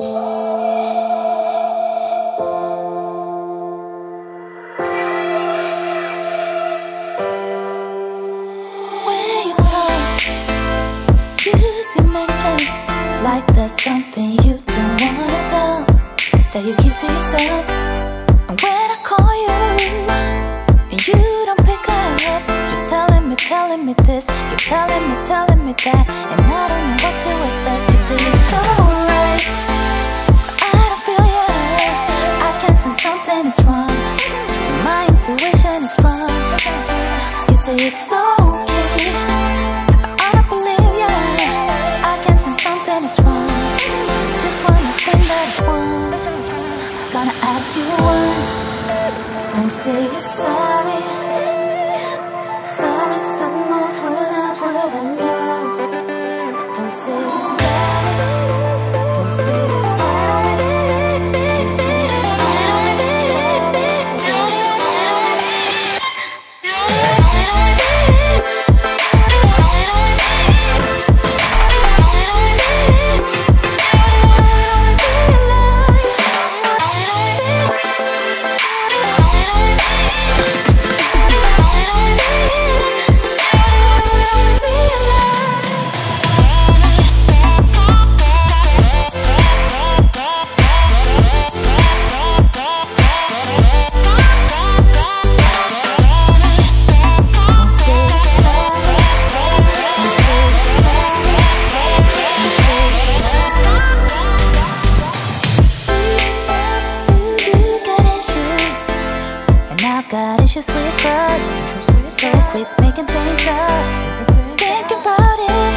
like there's something you don't wanna tell that you keep to yourself. And when I call you, and you don't pick up, you're telling me, telling me this, you're telling me, telling me that, and I don't know what to expect. You it's alright, it's okay. I don't believe ya. I can sense something is wrong. It's just one thing that I want. Gonna ask you once. Don't say you're sorry. I've got issues with trust. So quit making things up. Think about it.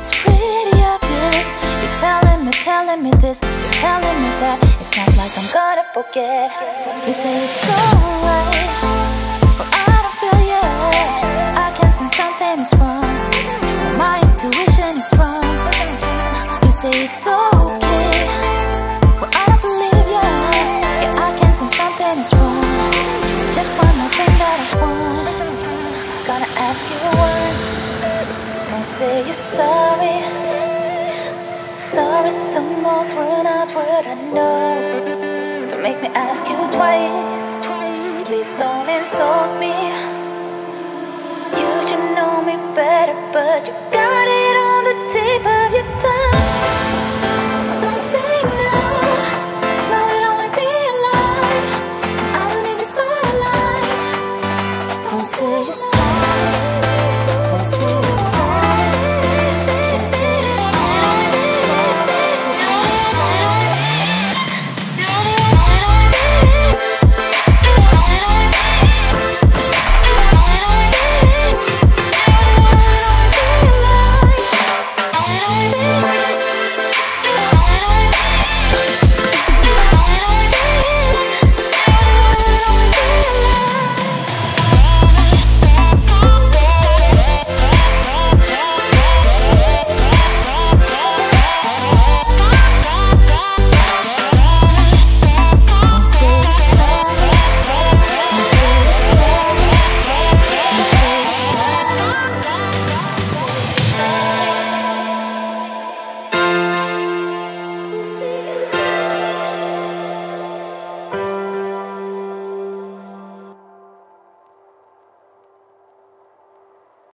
It's pretty obvious. You're telling me, telling me this. You're telling me that. It's not like I'm gonna forget. You say it's alright. But I don't feel you. I can sense something is wrong. My intuition is wrong. You say it's okay. Well, I don't believe you. Yeah, I can sense something is wrong. Just one more thing that I want. Gonna ask you once. Don't say you're sorry. Sorry's the most worn out word I know. Don't make me ask you twice. Please don't insult me. You should know me better, but you got it